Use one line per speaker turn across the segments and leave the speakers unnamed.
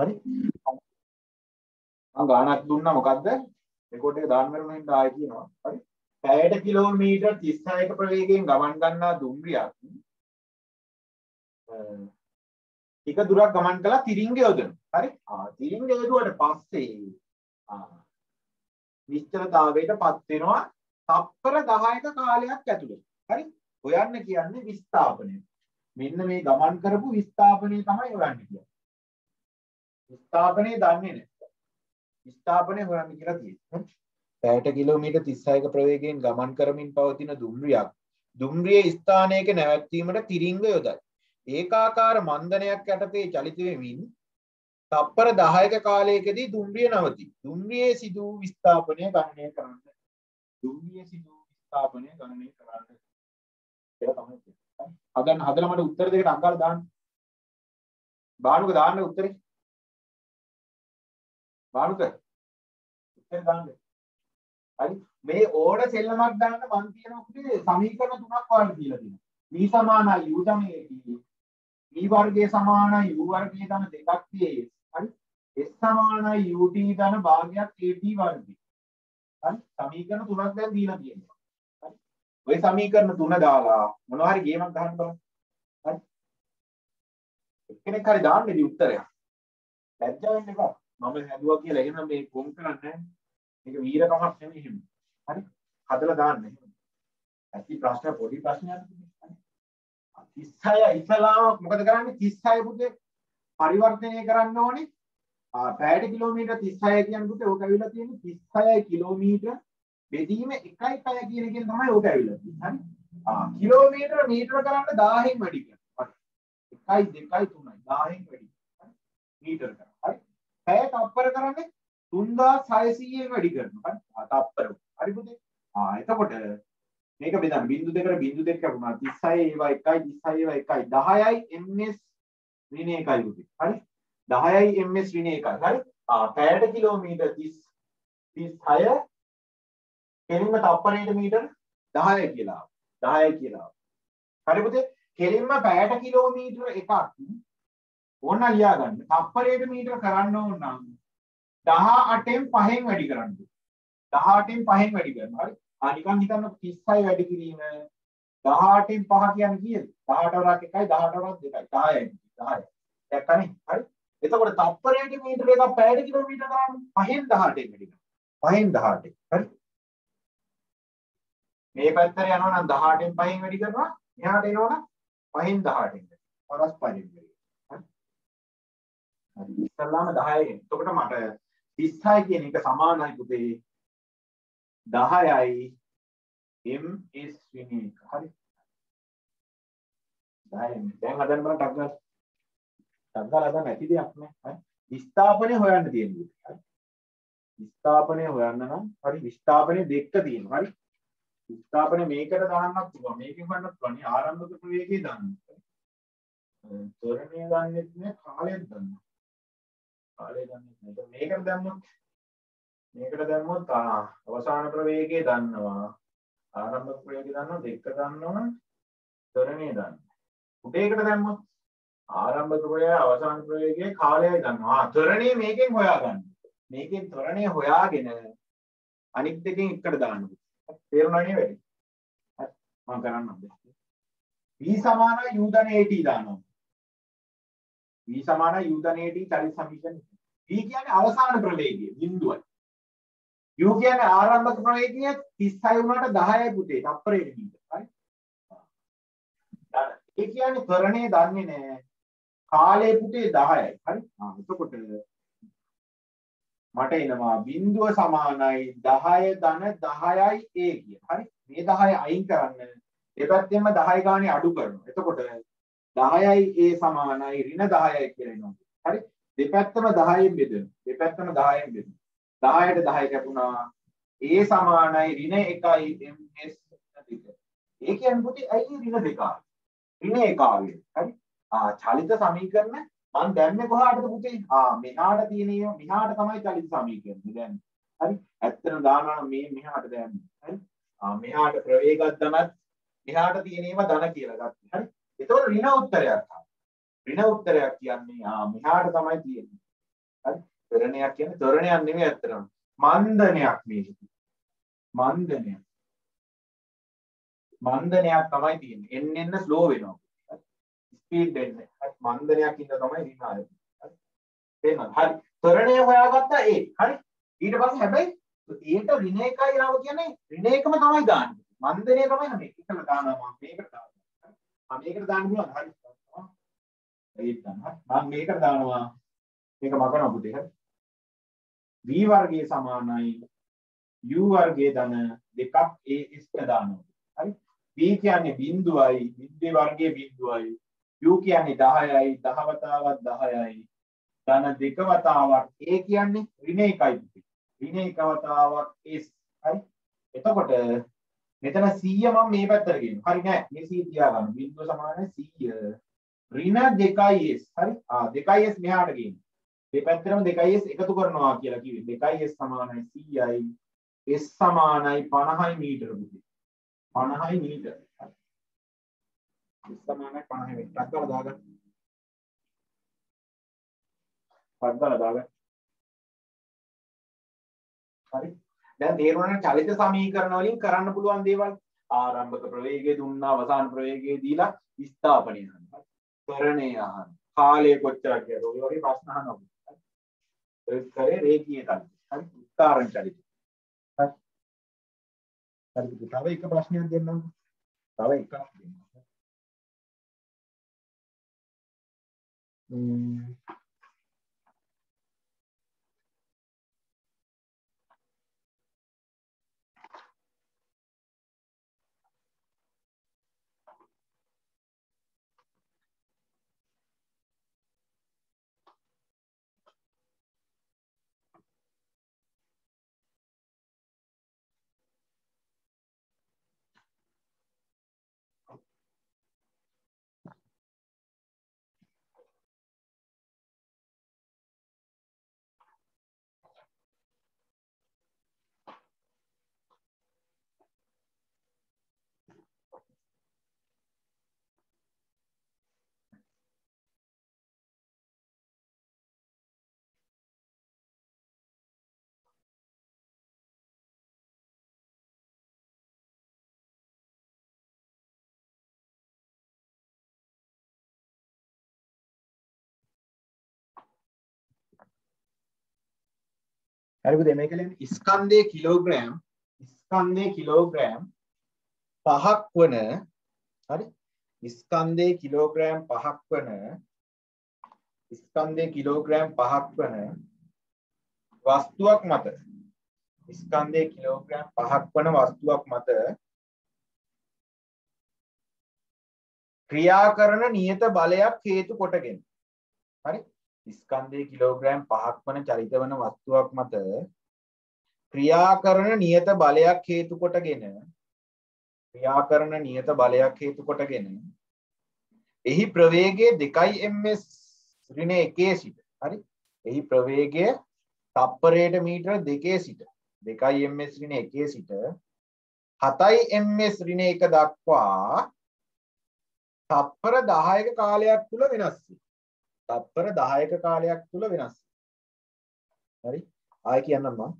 හරි. මම ගානක් දුන්නා. මොකද්ද? රෙකෝඩ් එක දාන්න වෙන හින්දා ආයෙ කියනවා. හරි. පැයට කිලෝමීටර් 36ක ප්‍රවේගයෙන් ගමන් ගන්නා දුම්රියක් ටික දුරක් ගමන් කළා තිරිංග යොදන. හරි. ආ තිරිංග යොදුවට පස්සේ ආ නිශ්චලතාවයට පත් වෙනවා තප්පර 10ක කාලයක් ඇතුළත හරි. හොයන්න කියන්නේ විස්ථාපනය. මෙන්න මේ ගමන් කරපු විස්ථාපනය තමයි හොයන්න කියන්නේ. විස්ථාපනය දන්නේ නැහැ විස්ථාපනය හොයන්න කියලා තියෙනවා පැයට කිලෝමීටර් 36ක ප්‍රවේගයෙන් ගමන් කරමින් පවතින දුම්රියක් දුම්රිය ස්ථානයක නැවැත්වීමට තිරිංග යොදයි ඒකාකාර මන්දනයක් යටතේ චලිත වෙමින් තප්පර 10ක කාලයකදී දුම්රිය නවතී. දුම්රියේ සිදු වූ විස්ථාපනය ගණනය කරන්න. දුම්රියේ සිදු වූ විස්ථාපනය ගණනය කරන්න. ඒක තමයි කියන්නේ. හදන්න හදලා මට උත්තර දෙකට අංගාල දාන්න. බානුක දාන්න උත්තරේ. බානුක. උත්තර දාන්න. හරි. මේ ඕඩ සෙල්ලමක් දාන්න මන් කියනකොට සමීකරණ තුනක් වගේ දීලා තියෙනවා. මේ සමානයි u තමයි e වර්ගය සමානයි u වර්ගය ධන දෙකක් තියෙයි. හරි? s සමානයි ut ධන භාගයක් at වර්ගය. හරි? සමීකරණ තුනක් දැන් දීලා තියෙනවා. හරි? ওই සමීකරණ තුන දාලා මොනවා හරි ගේමක් ගහන්න බලන්න. හරි? එක්කෙනෙක් හරි දාන්න ඉතින් උත්තරයක්. ලැජ්ජා වෙන්න එපා. මම හැදුවා කියලා එහෙනම් මේ කොම් කරන්නේ නැහැ. මේක වීරකමක් නෙමෙයි එහෙම. හරි? හදලා දාන්න එහෙම. ඇති ප්‍රශ්න පොඩි ප්‍රශ්නයක් නෙමෙයි. 36 ඉස්ලාම මොකද කරන්නේ? 36 පුතේ පරිවර්තනය කරන්න ඕනේ. පැයට කිලෝමීටර් 36 කියන පුතේ ඕක ඇවිල්ලා තියෙන්නේ 36 කිලෝමීටර් බෙදීම 1යි පැය කියන එකෙන් තමයි ඕක ඇවිල්ලා තියෙන්නේ. හරි? ආ කිලෝමීටර මීටර කරන්න 1000න් වැඩි කරනවා හරි. 1යි 2යි 3යි 1000න් වැඩි. හරි? මීටර කරා හරි පැය තප්පර කරන්නේ 3600න් වැඩි කරනවා. හරි? තප්පර හරි පුතේ. ආ එතකොට මේක බෙදන්න බිංදු දෙකට බිංදු දෙක කැපුණා 36 ඒවා 1යි 36 ඒවා 1යි 10යි ms ඍණ 1යි පුතේ. හරි? 10යි ms ඍණ 1යි හරි? ආ පැයට කිලෝමීටර් 30 36 කෙලින්ම තප්පරයට මීටර 10 කියලා. 10 කියලා. හරි පුතේ? කෙලින්ම පැයට කිලෝමීටර එකක් ඕන්න ලියා ගන්න තප්පරයට මීටර කරන්න ඕන නම් 18න් 5න් වැඩි කරන්න. 18න් 5න් වැඩි කරනවා හරි? ආ නිකන් හිතන්න 36 වැඩි කිරීම. 18න් 5 කියන්නේ කීයද? 18 වරක් 1යි 18 වරක් 2යි 10යි 10යි දැක්කනේ? හරි? එතකොට තප්පරයට මීටර එකක් පැයට කිලෝමීටර දාන්න 5න් 18න් වැඩි කරනවා 5න් 18 හරි? මේ පැත්තට යනවා නම් 18න් 5න් වැඩි කරනවා. මෙහාට එනවා නම් 5න් 18න් පරස්පරින් වැඩි. හරි හරි ඉස්සල්ලාම 10යි එතකොට මට 36 කියන එක සමානයි පුතේ. 10යි ms විනි එක. හරි. 10 දැන් හදන්න බලන්න ටක් ගාලා ටක් ගාලා හදන්න නැති දෙයක් නෑ. හරි. විස්ථාපනය හොයන්න තියෙනවා හරි. විස්ථාපනය හොයන්න නම් හරි විස්ථාපනය දෙක තියෙනවා. හරි. විස්ථාපනය මේකට දාන්නත් පුළුවන්. මේකෙන් හොයන්නත් පුළුවන්. ආරම්භක ප්‍රවේගය දාන්න. ත්වරණය දන්නෙත් නෑ කාලයක් දන්න කාලය දන්නෙත් නෑ මේකට දැම්මොත් මේකට දැම්මොත් අවසාන ප්‍රවේගය දන්නවා. ආරම්භක ප්‍රවේගය දන්නවා දෙක දන්නවා ත්වරණය දන්නවා. උඩේකට දැම්මොත් ආරම්භක ප්‍රවේගය අවසාන ප්‍රවේගයේ කාලයයි දන්නවා. ත්වරණය මේකෙන් හොයාගන්න. මේකෙන් ත්වරණය හොයාගෙන අනිත් දෙකෙන් එකට දාන්න. තේරුණා නේ වැඩි. මම කරන්නම් v සමාන u ධන at දානවා. V සමාන u ධන at චලිත සමීකරණ v කියන්නේ අවසාන ප්‍රවේගය බිඳුවයි U කියන්නේ ආරම්භක ප්‍රවේගය 36 වුණාට 10යි පුතේ තප්පරයට මීටර හරි. ඒ කියන්නේ ත්වරණය දන්නේ නැහැ. කාලය පුතේ 10යි. හරි. ආ එතකොට මට එනවා බිඳුව සමානයි 10 ධන 10යි A කිය. හරි. මේ 10 අයින් කරන්න දෙපැත්තෙම 10 ගානේ අඩු කරනවා. එතකොට 10යි A සමානයි ඍණ 10යි කියලා එනවා. හරි. දෙපැත්තම 10න් බෙදෙනවා. දෙපැත්තම 10න් බෙදෙනවා. 10ට 10 කැපුණා A සමානයි ඍණ 1යි ms දෙක. ඒ කියන්නේ පුතේ ඇයි ඍණ දෙක ඍණ එක ආවේ. හරි? ආ චලිත සමීකරණ මම දැම්මේ කොහාටද පුතේ? ආ මෙහාට තියෙන ඒවා මෙහාට තමයි චලිත සමීකරණ දැම්මේ. හරි? ඇත්තටම දානවා නම් මේ මෙහාට දැම්මේ. හරි? ආ මෙහාට ප්‍රවේගයක් ධනත් මෙහාට තියෙන ඒවා ධන කියලා ගත්තා. හරි? ඒතකොට ඍණ උත්තරයක් ආවා. ඍණ උත්තරයක් කියන්නේ ආ මෙහාට තමයි තියෙන්නේ. හරි? ත්වරණයක් කියන්නේ ත්වරණයක් නෙමෙයි ඇත්තටම. මන්දනයක් මේක මන්දනයක්. මන්දනයක් තමයි තියෙන්නේ. එන්න එන්න ස්ලෝ වෙනවා. ස්පීඩ් එන්නේ. හරි? මන්දනයක් ඉඳ තමයි රින ආවේ හරි? තේරෙනවද හරි. ත්වරණය හොයාගත්තා ඒ. හරි? ඊට පස්සේ හැබැයි ඒට රින එකයි ආව කියන්නේ රින එකම තමයි දාන්නේ. මන්දනය තමයි හැම එකම. දානවා. මම මේකට දානවා. මම මේකට දාන්න පුළුවන්. හරි. ඒත් ගන්න මම මේකට දානවා. මේක මකනවා පුතේ හරි v වර්ගයේ සමානයි. U වර්ගයේ ධන දෙකක් as ට දානවා. හරි? V කියන්නේ බිඳුවයි. බිඳුවේ වර්ගයේ බිඳුවයි. U කියන්නේ 10යි 10 වතාවක් 10යි ධන දෙක වතාවක් a කියන්නේ ඍණ එකයි. පුතේ ඍණ එක වතාවක් s. හරි? එතකොට මෙතන 100 මම මේ පැත්තට ගේනවා. හරි නෑ. මේ 100 තියාගන්න. බිඳුව සමානයි 100 ඍණ 2s හරි? ආ 2s මෙහාට ගේන්න. දෙපැත්තටම 2s එකතු කරනවා කියලා කිව්වේ. 2s සමානයි 100යි s සමානයි 50යි මීටර පුතේ 50යි මීටර. S සමානයි 50යි මීටර. ටක් ගාලා දාගන්න. ටක් ගාලා දාගන්න. හරි? දැන් තේරුණානේ චලිත සමීකරණ වලින් කරන්න පුළුවන් දේවල් ආරම්භක ප්‍රවේගය දුන්නා අවසාන ප්‍රවේගය දීලා විස්ථාපනය කරනවා. කරණය අහන්න කාලය කොච්චරක් කියලා. ඔය වගේ ප්‍රශ්න අහනවා. ඔය කරේ රේඛීය තල හරි? උත්තරණ චලිත හරි. හරි. තව එක ප්‍රශ්නයක් දෙන්නම්. තව එකක් දෙන්න හරිද මේක ලියන්න ස්කන්ධයේ කිලෝග්‍රෑම් ස්කන්ධයේ කිලෝග්‍රෑම් 5ක් වන හරි? ස්කන්ධයේ කිලෝග්‍රෑම් 5ක් වන ස්කන්ධයේ කිලෝග්‍රෑම් 5ක් වන වස්තුවක් මත ස්කන්ධයේ කිලෝග්‍රෑම් 5ක් වන වස්තුවක් මත ක්‍රියා කරන නියත බලයක් හේතු කොටගෙන හරි? ස්කන්ධයේ කිලෝග්‍රෑම් 5ක් වන චලිත වන වස්තුවක් මත ක්‍රියා කරන නියත බලයක් හේතු කොටගෙන ක්‍රියා කරන නියත බලයක් හේතු කොටගෙන එහි ප්‍රවේගය 2 ms ඍණ 1 සිට. හරි? එහි ප්‍රවේගය තප්පරයට මීටර 2 සිට. 2 ms ඍණ 1 සිට. 7 ms ඍණ 1 දක්වා තප්පර 10ක කාලයක් තුල වෙනස් වේ තත්පර 10ක කාලයක් තුල වෙනස්. හරි? ආයෙ කියන්නම් මම.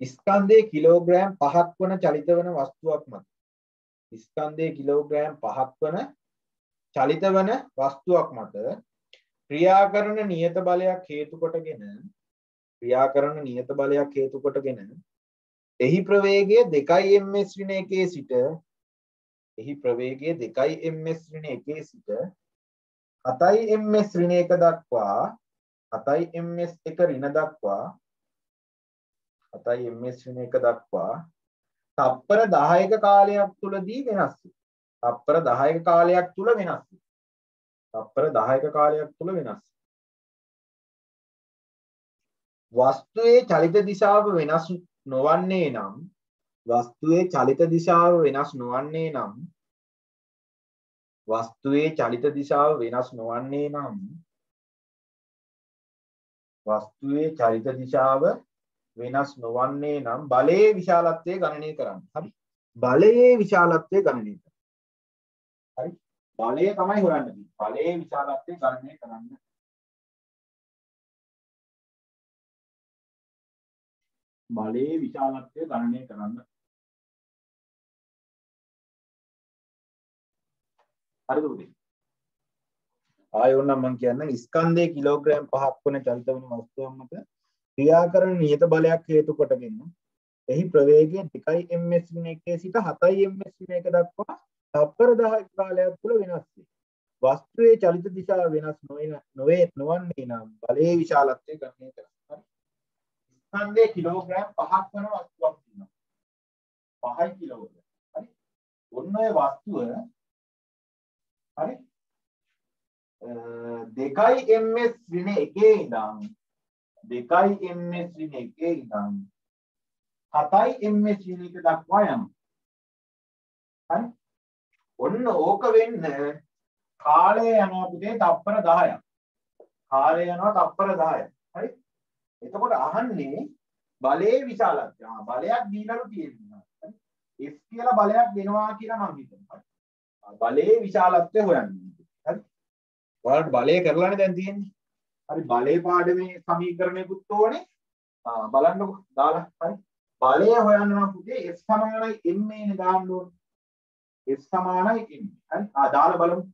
ස්කන්ධයේ කිලෝග්‍රෑම් 5ක් වන චලිත වන වස්තුවක් මත. ස්කන්ධයේ කිලෝග්‍රෑම් 5ක් වන චලිත වන වස්තුවක් මත ක්‍රියා කරන නියත බලයක් හේතු කොටගෙන ක්‍රියා කරන නියත බලයක් හේතු කොටගෙන එහි ප්‍රවේගය 2 ms ඍණ 1 සිට එහි ප්‍රවේගය 2 ms ඍණ 1 සිට 7යි ms ඍණ 1 දක්වා 7යි ms 1 ඍණ දක්වා 7යි ms ඍණ 1 දක්වා. තප්පර 10ක කාලයක් තුලදී වෙනස් තප්පර 10ක කාලයක් තුල වෙනස් තප්පර 10ක කාලයක් තුල වෙනස් වස්තුවේ චලිත දිශාව වෙනස් නොවන්නේ නම් වස්තුවේ චලිත දිශාව වෙනස් නොවන්නේ නම් වස්තුවේ චලිත දිශාව වෙනස් නොවන්නේ නම් වස්තුවේ චලිත දිශාව වෙනස් නොවන්නේ නම් බලයේ විශාලත්වය ගණනය කරන්න. හරි. බලයේ විශාලත්වය ගණනය කරන්න. හරි. බලය තමයි හොයන්න තියෙන්නේ. බලයේ විශාලත්වය ගණනය කරන්න. බලයේ විශාලත්වය ගණනය කරන්න. හරිද පුතේ? ආයෙ ඕනනම් මම කියන්නම් ස්කන්ධයේ කිලෝග්‍රෑම් 5ක් වන චලිත වන වස්තුවක් මත ක්‍රියා කරන නියත බලයක් හේතු කොටගෙන එහි ප්‍රවේගය 2 ms වින එකේ සිට 7 ms වින එක දක්වා තප්පර 10ක කාලයක් තුළ වෙනස් වේ. වස්තුවේ චලිත දිශාව වෙනස් නොවන නොවේ නොවන්නේ නම් බලයේ විශාලත්වය ගණනය කරන්න. ස්කන්ධයේ කිලෝග්‍රෑම් 5ක් වන වස්තුවක් තියෙනවා. 5යි කිලෝග්‍රෑම්. හරි. ඔන්න ඔය වස්තුව හරි දෙකයි ms ඍණ එකේ ඉඳන් දෙකයි ms ඍණ එකේ ඉඳන් හතයි ms ඍණ එක දක්වා යනවා. හරි ඔන්න ඕක වෙන්න කාලය යනවා පුතේ තප්පර 10ක්. කාලය යනවා තප්පර 10ක්. හරි? එතකොට අහන්නේ බලයේ විශාලත්වය. ආ බලයක් දීලාලු තියෙනවා. හරි? F කියලා බලයක් දෙනවා කියලා මම හිතනවා. බලයේ විශාලත්වය හොයන්න. හරි? ඔයාලට බලය කරලානේ දැන් තියෙන්නේ. හරි බලයේ පාඩමේ සමීකරණයකුත් ඕනේ. බලන්නකෝ දාලා. හරි? බලය හොයන්න නම් පුතේ F සමානයි m නේ දාන්න ඕනේ. F සමානයි m. හරි? ආ දාලා බලමු.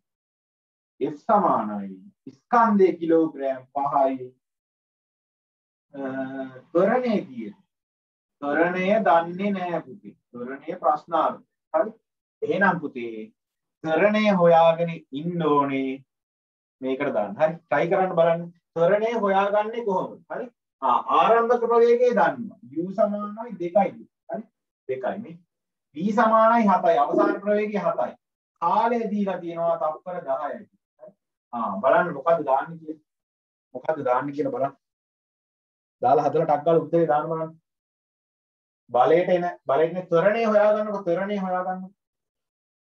F සමානයි ස්කන්ධය කිලෝග්‍රෑම් 5යි ත්වරණය කීයද? ත්වරණය දන්නේ නැහැ පුතේ. ත්වරණය ප්‍රශ්නාර්ථ. හරි? එහෙනම් පුතේ ත්වරණය හොයාගෙන ඉන්න ඕනේ මේකට දාන්න. හරි? try කරන්න බලන්න. ත්වරණය හොයාගන්නේ කොහොමද? හරි? ආ ආරම්භක ප්‍රවේගය දන්නවා. u සමානයි 2යි. හරි? 2යි මේ. v සමානයි 7යි. අවසාන ප්‍රවේගය 7යි. කාලය දීලා තියෙනවා තප්පර 10යි. ආ බලන්න මොකද්ද දාන්නේ කියලා. මොකද්ද දාන්නේ කියලා බලන්න. දාලා හදලා ටක් ගාලා උත්තරේ දාන්න බලන්න. බලයට එන බලයට එන ත්වරණේ හොයාගන්නකො ත්වරණේ හොයාගන්න.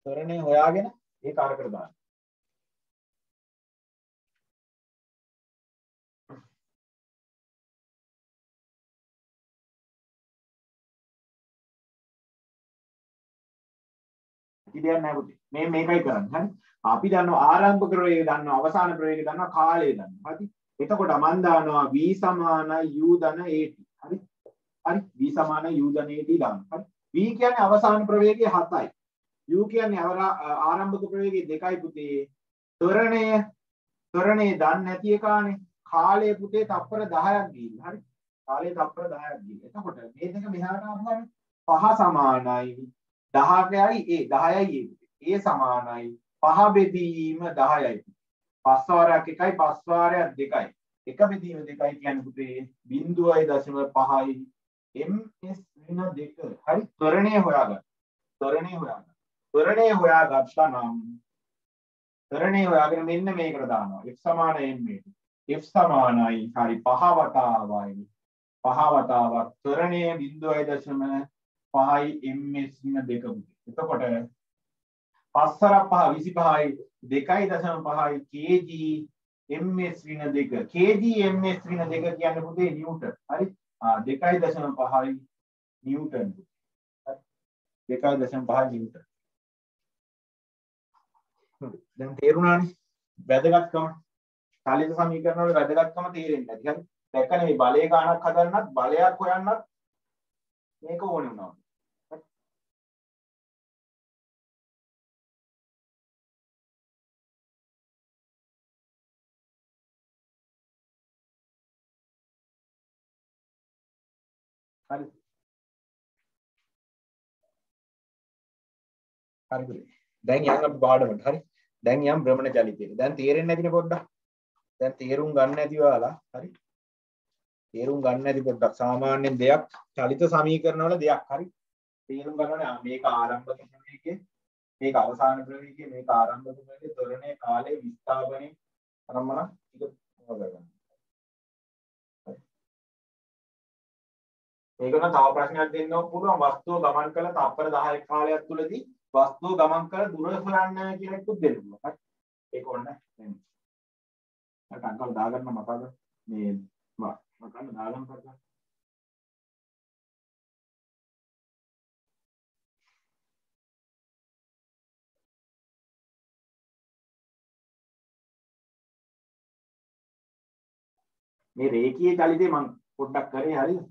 ත්වරණේ හොයාගෙන ඒක අරකට දාන්න. ඉතින් නෑ පුතේ. මේ මේකයි කරන්නේ. හරි. අපි දන්නවා ආරම්භ ප්‍රවේගය දන්නවා අවසාන ප්‍රවේගය දන්නවා කාලය දන්නවා. හරි. එතකොට මම දන්නවා v සමානයි u ධන at. හරි. හරි. v සමානයි u ධන at දාන්න. හරි. v කියන්නේ අවසාන ප්‍රවේගය 7යි. U කියන්නේ ආරම්භක ප්‍රවේගය 2යි පුතේ. ත්වරණය ත්වරණය දන්නේ නැති එකානේ. කාලය පුතේ තප්පර 10ක් ගිහින්. හරි. කාලය තප්පර 10ක් ගිහින්. එතකොට මේ දෙක මෙහාට ආවම පහ සමානයි 10කයි ඒ 10යි ඒ සමානයි පහ බෙදීම 10යි. පස් වාරයක් එකයි පස් වාරයක් දෙකයි. එක බෙදීම දෙකයි කියන්නේ පුතේ 0.5යි ms වෙන දෙක. හරි ත්වරණය හොයාගන්න. ත්වරණය හොයාගන්න. ත්වරණය හොයාගත්තා නම් ත්වරණය හොයාගෙන මෙන්න මේකට දානවා. f සමාන m f සමානයි. හරි පහ වතාවයි. පහ වතාවක් ත්වරණය 0.5 පහයි ms වෙන දෙක එතකොට පස්සරක් පහ විසි පහයි දෙකයි දශම පහයි kg ms වින දෙක. kg ms වින දෙක කියන්න පුතේ නිව්ටන්. හරි? දෙකයි දශම පහයි නිව්ටන්. දෙකයි දශම පහයි නිව්ටන්. දැන් තේරුණානේ. වැදගත්කම. චලිත සමීකරණ වල වැදගත්කම තේරෙන්නේ නැති. හරි? දැක්කනේ මේ බලය ගානක් හදන්නත් බලයක් හොයන්නත් මේක ඕනේ වුණා හරි. හරි. දැන් යන්න අපි පාඩමට. හරි? දැන් යම් භ්‍රමණ චලිතයට දැන් තේරෙන්නේ නැතිනේ පොඩ්ඩක්. දැන් තේරුම් ගන්න නැති ඔයාලා. හරි? තේරුම් ගන්න නැති පොඩ්ඩක්. සාමාන්‍යයෙන් දෙයක් චලිත සමීකරණ වල දෙයක්. හරි? තේරුම් ගන්නවනේ. මේක ආරම්භක ප්‍රවේගය මේක අවසාන ප්‍රවේගය මේක ආරම්භක ප්‍රවේගය තොරණේ කාලේ විස්ථාපනයේ අරමන ටික මොකද මේක නම් තව ප්‍රශ්නයක් දෙන්න පුළුවන්. වස්තුව ගමන් කළ තප්පර 10ක කාලයක් තුලදී වස්තුව ගමන් කළ දුර හොයන්න කියලා එකකුත් දෙන්න පුළුවන්. ඒක ඕන නැහැ. මට අංකල් දාගන්න මතකද මේ මම දාගන්න කරගන්න. මේ රේඛීය චලිතේ මම පොඩ්ඩක් කරේ හරිද?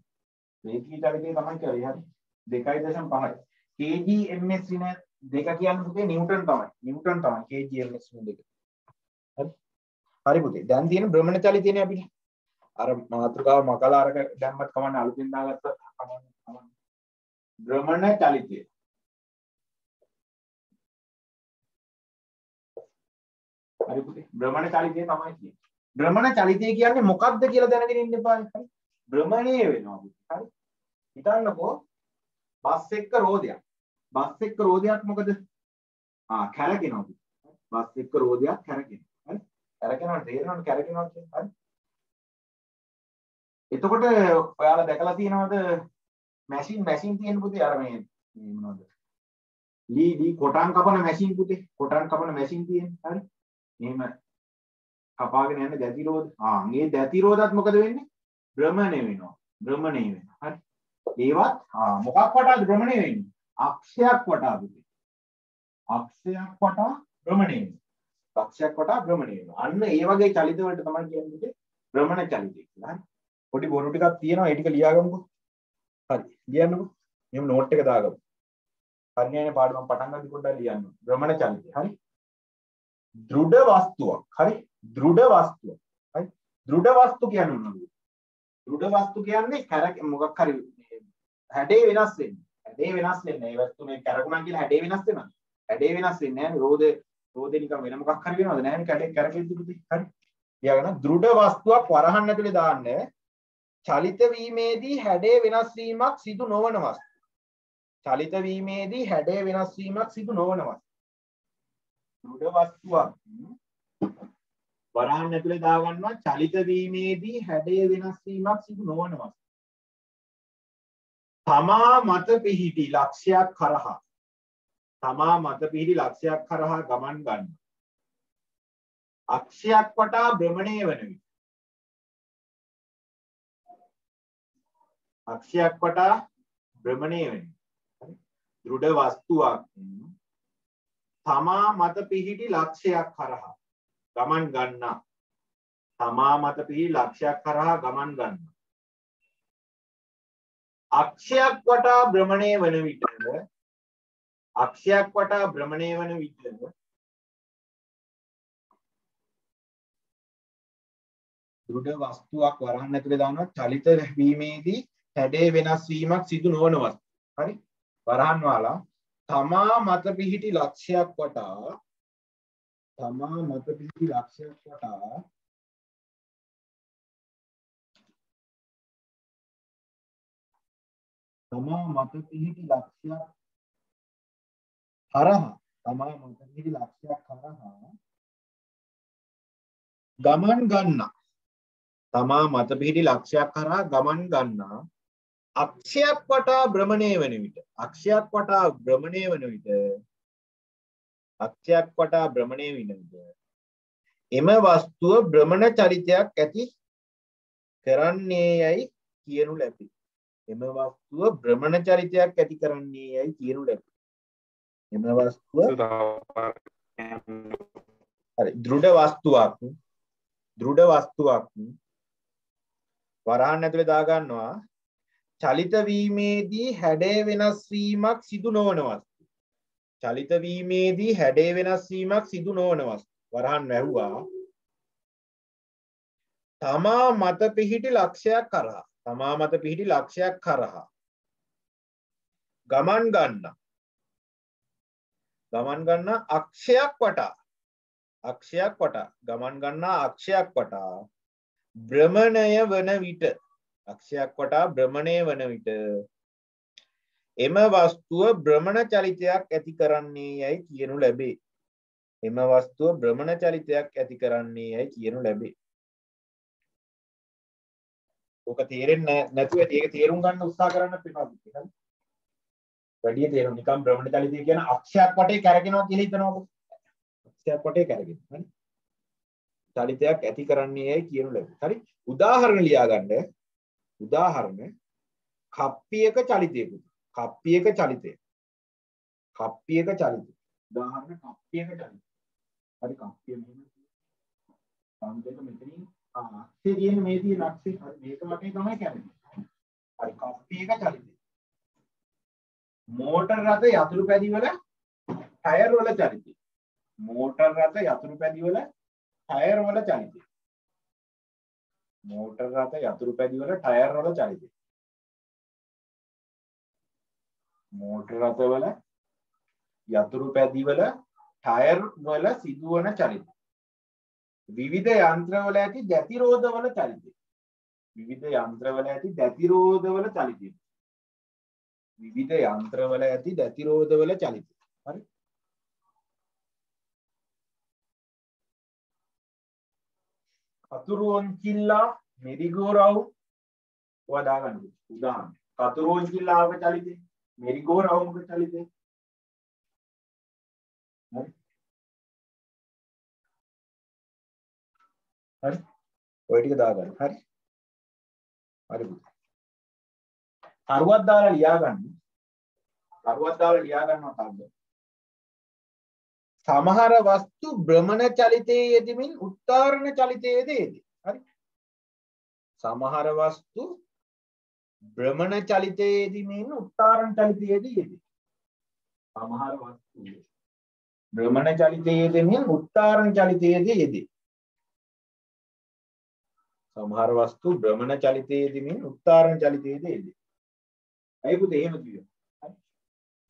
රේඛීය චලිතය තමයි කරේ හරි 2.5යි kgms ඍණ දෙක කියන්නේ පුතේ නිව්ටන් තමයි. නිව්ටන් තමයි kgms ඍණ දෙක. හරි? හරි පුතේ. දැන් තියෙන භ්‍රමණ චලිතයනේ අපිට අර මාතෘකාව මකලා අරක දැම්මත් කමන්න අලුතින් දාගත්තත් කමන්න කමන්න භ්‍රමණ චලිතය හරි පුතේ. භ්‍රමණ චලිතය තමයි කියන්නේ භ්‍රමණ චලිතය කියන්නේ මොකක්ද කියලා දැනගෙන ඉන්න එපා හරි? භ්‍රමණය වෙනවා පුතේ. හරි? හිතන්නකෝ බස් එක්ක රෝදයක්. බස් එක්ක රෝදයක් මොකද? ආ කැරකෙනවා පුතේ බස් එක්ක රෝදයක් කැරකෙනවා. හරි? කැරකෙනවා තේරෙනවද කැරකෙනවා කියන්නේ. හරි? එතකොට ඔයාලා දැකලා තියෙනවද? මැෂින් මැෂින් තියෙන පුතේ? අර මේ මොනවද? ලී ලී කොටන් කපන මැෂින් පුතේ. කොටන් කපන මැෂින් තියෙන හරි? එහෙම කපාගෙන යන දැති රෝද. ආ මේ දැති රෝදත් මොකද වෙන්නේ? භ්‍රමණය වෙනවා. භ්‍රමණය වෙනවා. හරි? ඒවත් ආ මොකක් වටාද භ්‍රමණය වෙන්නේ අක්ෂයක් වටා පුතේ අක්ෂයක් වටා භ්‍රමණය වෙනවා. අක්ෂයක් වටා භ්‍රමණය වෙනවා. අන්න ඒ වගේ චලිත වලට තමයි කියන්නේ භ්‍රමණ චලිතය කියලා. හරි. පොඩි බොරු ටිකක් තියෙනවා. ඒ ටික ලියාගමුකෝ. හරි. ලියන්නකෝ. මෙහෙම නෝට් එක දාගමු. හරියන්නේ පාඩම මම පටන් ගන්න පොඩ්ඩක් ලියන්න. භ්‍රමණ චලිතය හරි. දෘඩ වස්තුවක්. හරි. දෘඩ වස්තුවක්. හරි. දෘඩ වස්තු කියන්නේ මොනවද? දෘඩ වස්තු කියන්නේ කැරක මොකක් හරි හැඩේ වෙනස් වෙන්නේ. හැඩේ වෙනස් වෙන්නේ ඒ වස්තු මේ කැරකුණා කියලා හැඩේ වෙනස් වෙනවා. හැඩේ වෙනස් වෙන්නේ නැහැ. රෝදේ රෝදේ නිකන් වෙන මොකක් හරි වෙනවද? නැහැ කැඩේ කැරකෙද්දි පුතේ. හරි. ලියාගන්න දෘඩ වස්තුවක් වරහන් ඇතුලේ දාන්න. චලිත වීමේදී හැඩේ වෙනස් වීමක් සිදු නොවන වස්තු. චලිත වීමේදී හැඩේ වෙනස් වීමක් සිදු නොවන වස්තු. දෘඩ වස්තුවක්. වරහන් ඇතුලේ දාගන්නවා චලිත වීමේදී හැඩේ වෙනස් වීමක් සිදු නොවන වස්තු. තමා මත පිහිටි ලක්ෂයක් කරහා තමා මත පිහිටි ලක්ෂයක් කරහා ගමන් ගන්න. අක්ෂයක් වටා භ්‍රමණය වන විට අක්ෂයක් වටා භ්‍රමණය වෙන. දෘඩ වස්තුවක් තමා මත පිහිටි ලක්ෂයක් කරහා ගමන් ගන්නා. තමා මත පිහිටි ලක්ෂයක් කරහා ගමන් ගන්න. අක්ෂයක් වටා භ්‍රමණය වන විට අක්ෂයක් වටා භ්‍රමණය වන විට දෘඩ වස්තුවක් වරහන් ඇතුලේ දානවා චලිත වීමේදී හැඩේ වෙනස් වීමක් සිදු නොවන වස්තු. හරි? වරහන් වාලා තමා මත පිහිටි ලක්ෂයක් වටා තමා මත පිහිටි ලක්ෂයක් වටා තමා මත පිහිටි ලක්ෂයක් හරහා තමා මත පිහිටි ලක්ෂයක් හරහා ගමන් ගන්නා තමා මත පිහිටි ලක්ෂයක් කරා ගමන් ගන්නා අක්ෂයක් වටා භ්‍රමණය වන විට අක්ෂයක් වටා භ්‍රමණය වන විට අක්ෂයක් වටා භ්‍රමණය වන විට එම වස්තුව භ්‍රමණ චරිතයක් ඇති කරන්නේ යයි කියනු ලැබේ. එම වස්තුව භ්‍රමණ චරිතයක් ඇති කරන්නේ යයි කියනු ලැබේ. එම වස්තුව හරි දෘඩ වස්තුවක් දෘඩ වස්තුවක් වරහන් ඇතුලේ දාගන්නවා චලිත වීමේදී හැඩය වෙනස් වීමක් සිදු නොවන වස්තු. චලිත වීමේදී හැඩය වෙනස් වීමක් සිදු නොවන වස්තු. වරහන් වැහුවා. තමා මත පිහිටි ලක්ෂයක් කරහා. තමා මත පිහිටි ලක්ෂයක් කරහා. ගමන් ගන්න. ගමන් ගන්න අක්ෂයක් වටා. අක්ෂයක් වටා. ගමන් ගන්නා අක්ෂයක් වටා. භ්‍රමණය වන විට අක්ෂයක් වටා භ්‍රමණය වන විට එම වස්තුව භ්‍රමණ චලිතයක් ඇති කරන්නේ යැයි කියනු ලැබේ. එම වස්තුව භ්‍රමණ චලිතයක් ඇති කරන්නේ යැයි කියනු ලැබේ. ඕක තේරෙන්නේ නැතුව ඒක තේරුම් ගන්න උත්සාහ කරන්න එපා කියලා. වැඩි තේරුම් නිකම් භ්‍රමණ චලිතය කියන අක්ෂයක් වටේ කැරගෙනවා කියලා හිතනවාද? අක්ෂයක් වටේ කැරගෙන. හරි. චලිතයක් ඇති කරන්නේ යැයි කියනු ලැබේ. හරි. උදාහරණ ලියා ගන්න. උදාහරණ කප්පියක චලිතයක කප්පියක චලිතය කප්පියක චලිතය උදාහරණ කප්පියක චලිතය හරි කප්පිය මෙහෙම සම්දේක මෙතනින් ආ අක්ෂේ තියෙන මේ තියෙන අක්ෂේ හරි මේක වටේ තමයි කැරෙන්නේ හරි ඒක චලිතය. මෝටර් රථ යතුරු පැදිවල ටයර් වල චලිතය. මෝටර් රථ යතුරු පැදිවල ටයර් වල චලිතය. මෝටර් රථ යතුරු පැදිවල ටයර් වල චලිතය. මෝටර් රථවල යතුරු පැදිවල ටයර් වල සිදුවන චලිතය. විවිධ යන්ත්‍රවල ඇති දැතිරෝධවල චලිතය. විවිධ යන්ත්‍රවල ඇති දැතිරෝධවල චලිතය. විවිධ යන්ත්‍රවල ඇති දැතිරෝධවල චලිතය. හරි? කතුරුවන්කිල්ලා මෙරිගෝරව් ඔයා දාගන්න උදාහරණ. කතුරුවන්කිල්ලාවක චලිතය මෙරිගෝරවුමක චලිතය හරි. ඔය ටික දාගන්න. හරි. හරි පුතේ කරුවක් දාලා ලියා ගන්න කරුවක් දාලා ලියා ගන්නවා තාක්ද සමහර වස්තු භ්‍රමණ චලිතයේ යෙදමින් උත්තරණ චලිතයේ යෙදී. හරි. සමහර වස්තු භ්‍රමණ චලිතයේ යෙදමින් උත්තරණ චලිතයේ යෙදී. සමහර වස්තු භ්‍රමණ චලිතයේ යෙදමින් උත්තරණ චලිතයේ යෙදී. සමහර වස්තු භ්‍රමණ චලිතයේ යෙදමින් උත්තරණ චලිතයේ යෙදී ඇයි පුතේ එහෙම කිව්වේ?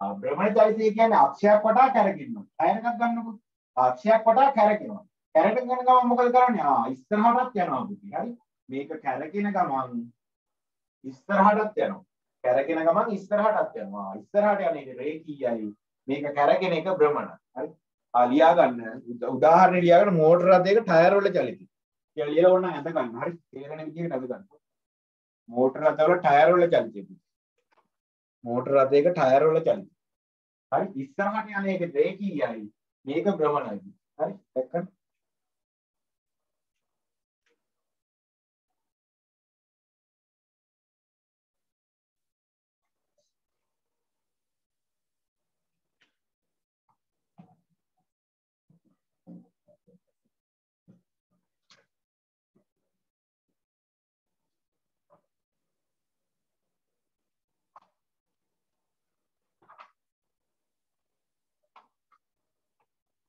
ආ භ්‍රමණ චලිතය කියන්නේ අක්ෂයක් වටා කැරකෙනවා. ටයර් එකක් ගන්නකො. අක්ෂයක් වටා කැරකෙනවා. කැරකෙන ගමන් මොකද කරන්නේ? ආ ඉස්සරහටත් යනවා පුතේ. හරි? මේක කැරකෙන ගමන් ඉස්සරහටත් යනවා. කැරකෙන ගමන් ඉස්සරහටත් යනවා. ඉස්සරහට යන එක රේඛීයයි. මේක කැරකෙන එක භ්‍රමණ. හරි? ආ ලියා ගන්න. උදාහරණ ලියා ගන්න මෝටර රථයක ටයර් වල චලිතය. කියලා ලියලා ඕන ඇඳ ගන්න. හරි? තේරෙන විදිහකට ඇඳ ගන්න. මෝටර රථවල ටයර් වල චලිතය. මෝටර රථයක ටයර් වල චලිත. හරි ඉස්සරහට යන එක රේඛීයයි. මේක භ්‍රමණයි. හරි දැක්කද?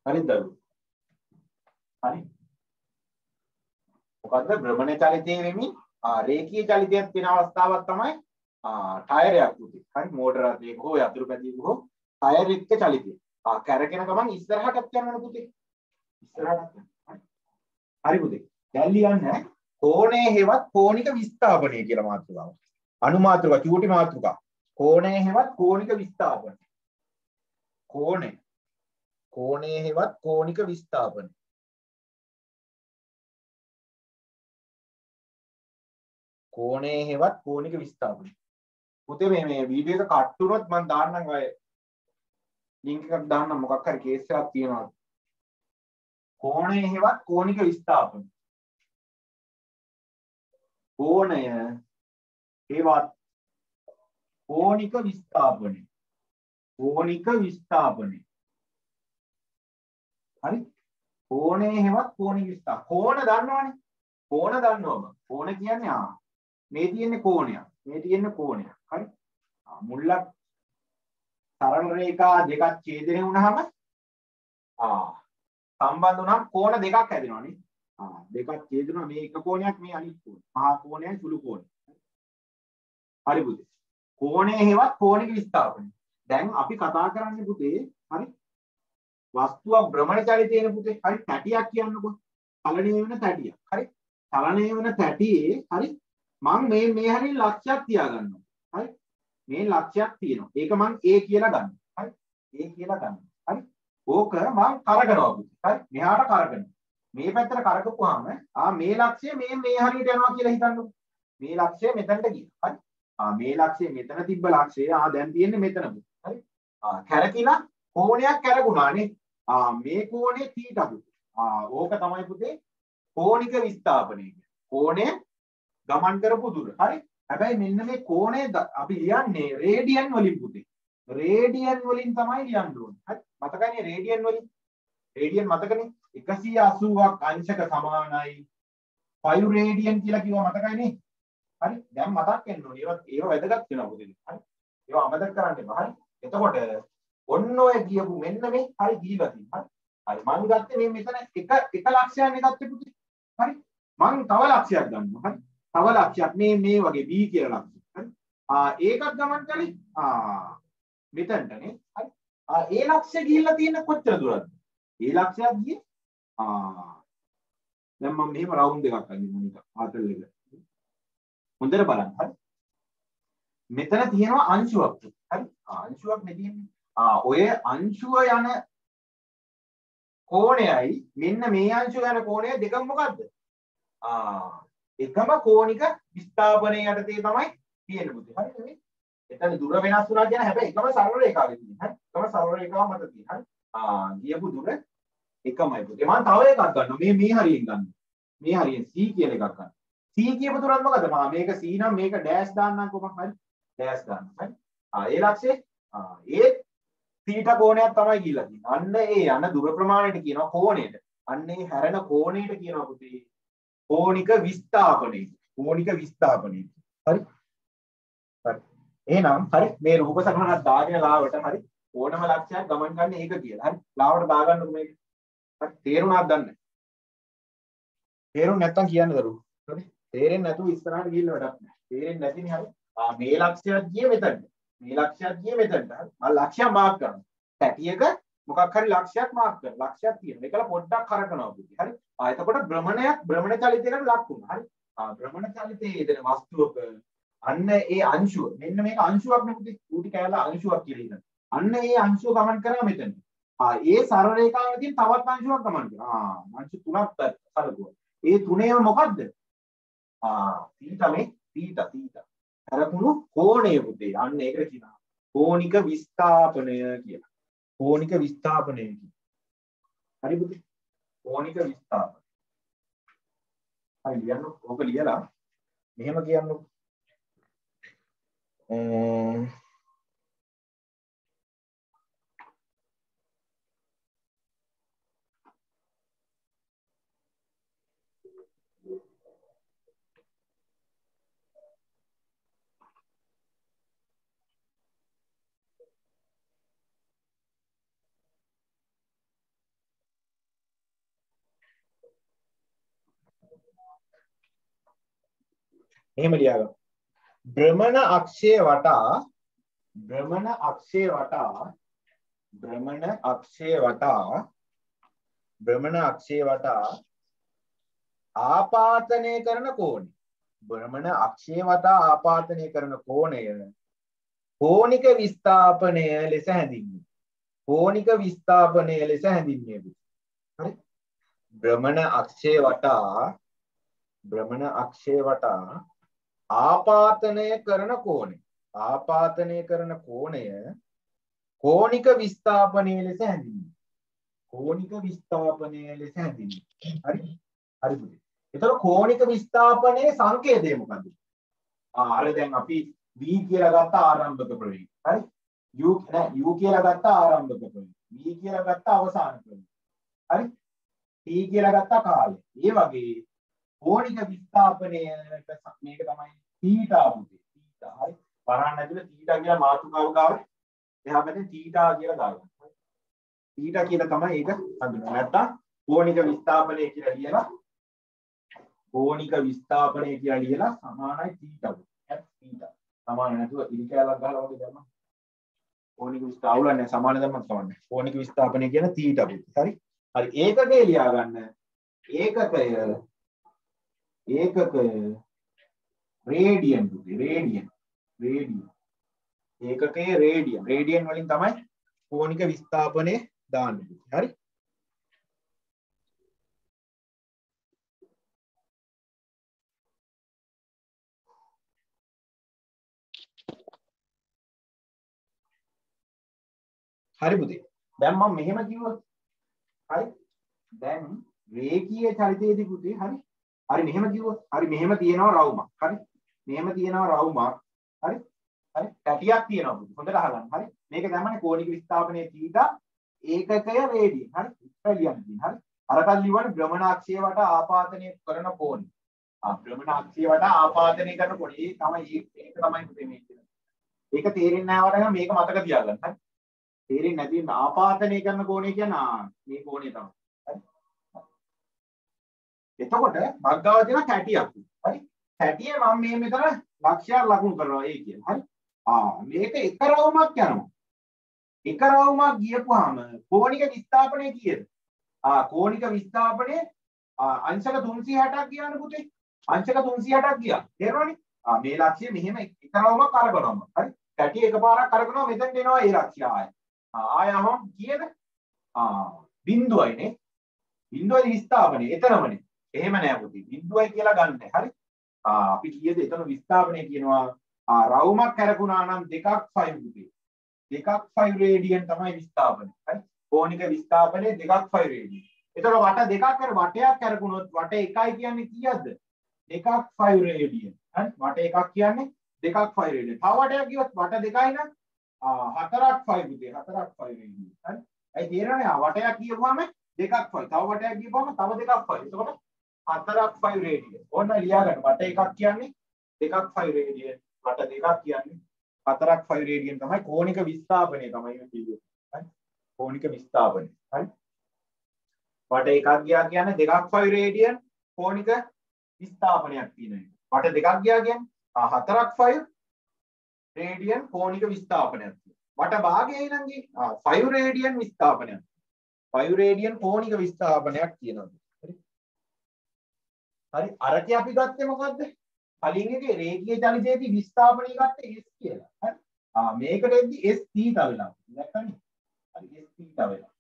හරිද දරුවෝ? හරි. මොකද්ද භ්‍රමණ චලිතයේ වෙමින් රේඛීය චලිතයක් තියෙන අවස්ථාවක් තමයි ටයරයක් උදේ. හරි මෝටර රථයක හෝ යතුරු පැදියක හෝ ටයර් එක්ක චලිතය. ආ කැරකෙන ගමන් ඉස්සරහටත් යනවනේ පුතේ. ඉස්සරහටත් යනවා. හරි පුතේ. දැන් ලියන්න කෝණේ හේවත් කෝණික විස්ථාපනය කියලා මාතෘකාව. අනුමාත්‍රිකා චූටි මාතෘකා. කෝණේ හේවත් කෝණික විස්ථාපනය. කෝණේ කෝණය හෙවත් කෝණික විස්ථාපන කෝණය හෙවත් කෝණික විස්ථාපන පුතේ මේ මේ වීඩියෝ එක කට් වුණොත් මම දාන්නම් ඔය ලින්ක් එකක් දාන්නම් මොකක් හරි කේස් එකක් තියෙනවා කෝණය හෙවත් කෝණික විස්ථාපන කෝණය හෙවත් කෝණික විස්ථාපනය. කෝණික විස්ථාපනය. හරි? කෝණේ හෙවත් කෝණික විස්තර. කෝණ දන්නවනේ. කෝණ දන්නවම. කෝණ කියන්නේ ආ මේ තියෙන්නේ කෝණයක්. මේ තියෙන්නේ කෝණයක්. හරි? මුල්ලක් සරල රේඛා දෙකක් ඡේදනය වුණාම ආ සම්බන්ධ වුණාම කෝණ දෙකක් හැදෙනවනේ ආ දෙකක් ඡේදනවා. මේ එක කෝණයක් මේ අනිත් කෝණ. මහා කෝණයයි සුළු කෝණය හරි පුතේ කෝණේ හෙවත් කෝණික විස්ථාපනය දැන් අපි කතා කරන්නේ පුතේ හරි? වස්තුවක් භ්‍රමණ චලිතේන පුතේ. හරි තැටියක් කියන්නකෝ. චලනය වෙන තැටියක්. හරි? චලනය වෙන තැටියේ හරි? මං මේ මේ හරිය ලක්ෂයක් තියාගන්නවා. හරි? මේ ලක්ෂයක් තියෙනවා. ඒක මං A කියලා ගන්නවා. හරි? A කියලා ගන්නවා. හරි? ඕක මං කරගෙනවා පුතේ. හරි? මෙහාට කරගෙනවා මේ පැත්තට කරකපුවාම ආ මේ ලක්ෂය මේ මේ හරියට යනවා කියලා හිතන්නකෝ. මේ ලක්ෂය මෙතනට ගියා. හරි? ආ මේ ලක්ෂය මෙතන තිබ්බ ලක්ෂය. ආ දැන් තියෙන්නේ මෙතන. හරි? ආ කැරකිලා කෝණයක් කැරකුණානේ. මේ කෝණේ θීටා පුතේ. ආ ඕක තමයි පුතේ කෝණික විස්ථාපනය කියන්නේ. කෝණය ගමන් කරපු දුර. හරි? හැබැයි මෙන්න මේ කෝණය අපි ලියන්නේ රේඩියන් වලින් පුතේ. රේඩියන් වලින් තමයි ලියන්න ඕනේ. හරි? මතකයිනේ රේඩියන් වලින්. රේඩියන් මතකනේ 180ක් අංශක සමානයි 5 රේඩියන් කියලා කිව්වා මතකයිනේ. හරි දැන් මතක් වෙන්න ඕනේ ඒවා ඒවා වැදගත් වෙනවා පුතේ හරි ඒවා අමතක කරන්න එපා හරි එතකොට ඔන්න ඔය කියපු මෙන්න මේ හරි ගිහිලා තියෙනවා හරි. මම ගත්තේ මේ මෙතන එක එක ලක්ෂයක් නේ ගත්තේ පුතේ හරි. මම තව ලක්ෂයක් ගන්නවා. හරි. තව ලක්ෂයක්. මේ මේ වගේ B කියලා ලක්ෂයක්. හරි. ආ ඒකත් ගමන් කළේ? ආ මෙතනටනේ. හරි. ආ ඒ ලක්ෂය ගිහිල්ලා තියෙන කොච්චර දුරද? ඒ ලක්ෂයක් ගියේ? ආ දැන් මම මෙහෙම රවුන්ඩ් එකක් අදින්න මේක ආතල් එක. හොඳට බලන්න. හරි. මෙතන තියෙනවා අංශුවක්. හරි. අංශුවක් නේ තියෙන්නේ ආ ඔය අංශුව යන කෝණයයි මෙන්න මේ අංශුව යන කෝණය දෙකම මොකද්ද? ආ එකම කෝණික විස්ථාපනය යටතේ තමයි තියෙන්නේ පුතේ හරි නෙමෙයි. එතන දුර වෙනස් වුණා කියන හැබැයි එකම සරල රේඛාවේ තියෙන්නේ හරි. එකම සරල රේඛාව මත තියෙන්නේ හරි. ආ ගියපු දුර එකමයි පුතේ මම තව එකක් ගන්නවා. මේ මේ හරියෙන් ගන්න. මේ හරියෙන් C කියලා එකක් ගන්න. C කියපු තුරත් මොකද මම මේක C නම් මේක ඩෑෂ් දාන්නම් කොහොමද? හරි. ඩෑෂ් දාන්න. හරි. ආ ඒ ලක්ෂේ ආ ඒ තීටා කෝණයක් තමයි ගිහිල්ලා තියෙන්නේ. අන්න ඒ යන දුර ප්‍රමාණයට කියනවා කෝණයට. අන්න ඒ හැරෙන කෝණයට කියනවා පුතේ. කෝණික විස්ථාපනය. කෝණික විස්ථාපනය. හරි. හරි. එහෙනම් හරි. මේ රූප සටහනක් දාගෙන ලාවට හරි ඕනම ලක්ෂයක් ගමන් ගන්න ඒක කියලා. හරි. ලාවට දාගන්නකො මේක. හරි. තේරුණාද දන්නේ තේරුම් නැත්තම් කියන්න දරුවෝ. හරි. තේරෙන්නේ නැතුව ඉස්සරහට ගිහිල්ලා වැඩක් නැහැ. තේරෙන්නේ නැතිනේ හරි. ආ මේ ලක්ෂයක් ගියේ මෙතනට. මේ ලක්ෂයක් ගියේ මෙතනට. හරි මම ලක්ෂයක් මාක් කරනවා. පැටියක මොකක් හරි ලක්ෂයක් මාක් කරනවා. ලක්ෂයක් තියෙනවා. ඒකල පොඩ්ඩක් කරකනවා පුතේ හරි? ආ එතකොට භ්‍රමණයක් භ්‍රමණ චලිතයකට ලක් වුණා. හරි? ආ භ්‍රමණ චලිතයේ යෙදෙන වස්තුවක අන්න ඒ අංශුව. මෙන්න මේක අංශුවක් නේ පුතේ ඌටි කැලල අංශුවක් කියලා ඉතින් අන්න ඒ අංශුව ගමන් කරා මෙතන. ආ ඒ සරල රේඛාවේ තියෙන තවත් අංශුවක් ගමන් කරා ආ අංශු තුනක් සලකුවා. ඒ තුනේම මොකද්ද? ආ තීටා මේ තීටා තීටා. කරකුණු කෝණය පුතේ අන්න ඒකට කියනවා. කෝණික විස්ථාපනය කියලා. කෝණික විස්ථාපනය කියලා. හරි පුතේ කෝණික විස්ථාපනය. හරි ලියන්න ඕක ලියලා මෙහෙම කියන්නකො එහෙම ලියාගන්න. භ්‍රමණ අක්ෂය වටා භ්‍රමණ අක්ෂය වටා භ්‍රමණ අක්ෂය වටා භ්‍රමණ අක්ෂය වටා ආපාතනය කරන කෝණය භ්‍රමණ අක්ෂය වටා ආපාතනය කරන කෝණය කෝණික විස්ථාපනය ලෙස හැඳින්වේ. කෝණික විස්ථාපනය ලෙස හැඳින්වේ. හරි? භ්‍රමණ අක්ෂය වටා භ්‍රමණ අක්ෂය වටා ආපාතනය කරන කෝණය. ආපාතනය කරන කෝණය කෝණික විස්ථාපනය ලෙස හැඳින්වේ කෝණික විස්ථාපනය ලෙස හැඳින්වේ හරි? හරි පුතේ එතකොට කෝණික විස්ථාපනයේ සංකේතය මොකද්ද? ආ අර දැන් අපි v කියලා ගත්ත ආරම්භක ප්‍රවේගය. හරි? U නෑ u කියලා ගත්ත ආරම්භක ප්‍රවේගය. V කියලා ගත්ත අවසාන ප්‍රවේගය. හරි? T කියලා ගත්ත කාලය. ඒ වගේ කෝණික විස්ථාපනයට මේක තමයි තීටා පුතේ තීටා. හරි? බලන්න ඇතුලේ තීටා කියලා මාතෘකාව ගාව. එහා පැත්තේ තීටා කියලා දාගන්න තීටා කියලා තමයි ඒක හඳුන්වන්නේ නැත්තම් කෝණික විස්ථාපනය කියලා ලියලා කෝණික විස්ථාපනය කියලා ලියලා සමානයි තීටා. තීටා. සමාන නැතුව ඉරි කැලක් ගහලා වගේ දැම්මම කෝණික විස්ථාපනය නැහැ. සමාන දැම්මම සමාන කෝණික විස්ථාපනය කියන තීටා පුතේ හරි? හරි. ඒකකේ ලියා ගන්න ඒකකය. ඒකකය. රේඩියන් පුතේ රේඩියන් රේඩියන් ඒකකයේ රේඩියන් රේඩියන් වලින් තමයි කෝණික විස්ථාපනය දාන්නේ. පුතේ හරි? හරි පුතේ දැන් මම මෙහෙම කිව්වොත් හරි. දැන් රේඛීය චලිතයේදී පුතේ හරි. හරි මෙහෙම කිව්වොත් හරි මෙහෙම තියෙනවා රවුමක්. හරි. මෙහෙම තියෙනවා රවුමක් හරි හරි පැටියක් තියෙනවා පුතේ හොඳට අහගන්න හරි මේක තමයි කෝණික විස්ථාපනයේ තීටා ඒකකය රේඩියන් හරි ඉස්සර ලියන්න තියෙන හරි අරකල් ලිව්වනේ භ්‍රමණාක්ෂය වට ආපාතනය කරන කෝණය ආ භ්‍රමණ අක්ෂය වටා ආපාදනය කරන කොටේ තමයි ඒක තමයි පුතේ මේ කියන්නේ. ඒක තේරෙන්නේ නැහැ වරම මේක මතක තියාගන්න. හරි. තේරෙන්නේ නැති ආපාදනය කරන කෝණය කියන්නේ මේ කෝණය තමයි. හරි. එතකොට මග්ගාව තියෙන 60ක්. හරි. 60 මම මේ මෙතන ලක්ෂයක් ලකුණු කරනවා ඒ කියන්නේ. හරි. ආ මේක එක රවුමක් යනවා. එක රවුමක් ගියපුවාම කෝණික විස්ථාපනය කීයද? ආ කෝණික විස්ථාපනය අංශක 360ක් ගියානේ පුතේ. අංශක 360ක් ගියා. තේරුණානේ? ආ මේ ලක්ෂ්‍ය මෙහෙම එක රවුමක් අරගෙනවම. හරි. කැටි එකපාරක් අරගෙනවා මෙතෙන් එනවා ඒ ලක්ෂ්‍ය ආය. ආය අහම කීයද? ආ බිඳුවයිනේ. බිඳුවයි විස්ථාපනය එතනමනේ. එහෙම නෑ පුතේ. බිඳුවයි කියලා ගන්න. හරි. ආ අපි කීයද එතන විස්ථාපනය කියනවා රවුමක් කැරකුණා නම් දෙකක් 5 පුතේ. දෙකක් 5 රේඩියන් තමයි විස්ථාපනය. හරි. කෝණික විස්ථාපනය දෙකක් 5 රේඩියන්. එතකොට වට දෙකක් කර වටයක් කැරකුණොත් වට එකයි කියන්නේ කීයද? දෙකක් 5 රේඩියන්. හරි. වට එකක් කියන්නේ දෙකක් 5 රේඩියන්. තව වටයක් ගියොත් වට දෙකයි නම් හතරක් 5 පුතේ. හතරක් 5 රේඩියන්. හරි. ඒ තේරෙනවනේ වටයක් කියපුවාම දෙකක් 5. තව වටයක් ගියපුවාම තව දෙකක් 5. එතකොට හතරක් 5 රේඩියන්. ඕන්න ලියා ගන්න. වට එකක් කියන්නේ දෙකක් 5 රේඩියන්. වට දෙකක් කියන්නේ හතරක් 5 රේඩියන් තමයි කෝණික විස්ථාපනය තමයි මේ කියන්නේ. හරි. කෝණික විස්ථාපනය. හරි. වට එකක් ගියා කියන්නේ දෙකක් 5 රේඩියන් කෝණික විස්ථාපනයක් තියෙන එක. වට දෙකක් ගියා කියන්නේ හතරක් 5 රේඩියන් කෝණික විස්ථාපනයක් තියෙනවා. වට භාගයයි නම් ගියේ 5 රේඩියන් විස්ථාපනයක්. 5 රේඩියන් කෝණික විස්ථාපනයක් තියෙනවා. හරි. හරි අරකේ අපි ගත්තේ මොකද්ද? කලින් එකේ රේඛීය චලිතයේදී විස්ථාපනය ගත්තේ S කියලා. හරි. ආ මේකට එද්දි S තීටා වෙනවා. දැක්කනේ? හරි S තීටා වෙනවා.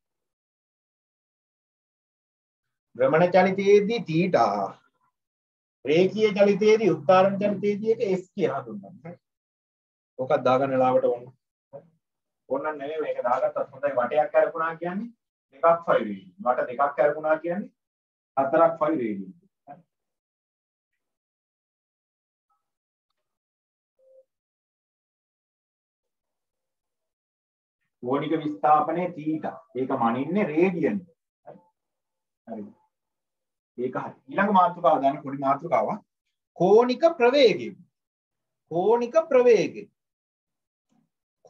භ්‍රමණ චලිතයේදී තීටා රේඛීය චලිතයේදී උත්තරණ චලිතයේදී එක S කියලා හඳුන්වනවා. ඔකක් දාගන්න ලාවට ඕන. ඕන නෙවෙයි මේක දාගත්තත් හොඳයි වටයක් කරපුණා කියන්නේ දෙකක් 5 රේඩියන්. වට දෙකක් කරපුණා කියන්නේ හතරක් 5 රේඩියන්. කෝණික විස්ථාපනයේ තීටා. ඒක මනින්නේ රේඩියන්. හරි. ඒක හරි. ඊළඟ මාතෘකාව දාන්න පොඩි මාතෘකාවක්. කෝණික ප්‍රවේගය. කෝණික ප්‍රවේගය.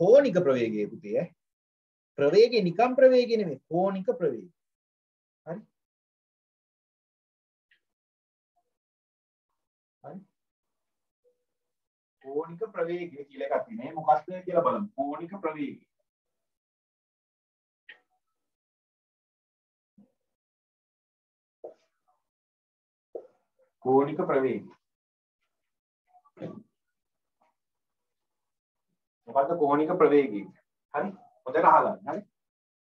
කෝණික ප්‍රවේගය පුතේ ඈ. ප්‍රවේගය නිකම් ප්‍රවේගය නෙමෙයි කෝණික ප්‍රවේගය. හරි. හරි. කෝණික ප්‍රවේගය කියලා එකක් තියෙනවා. මොකක්ද කියලා බලමු. කෝණික ප්‍රවේගය. කෝණික ප්‍රවේගය. මොකද්ද කෝණික ප්‍රවේගය? හරි. හොඳට අහගන්න. හරි.